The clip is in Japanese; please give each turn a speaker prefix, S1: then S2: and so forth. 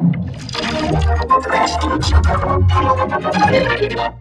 S1: 暮らしてる地獄を体が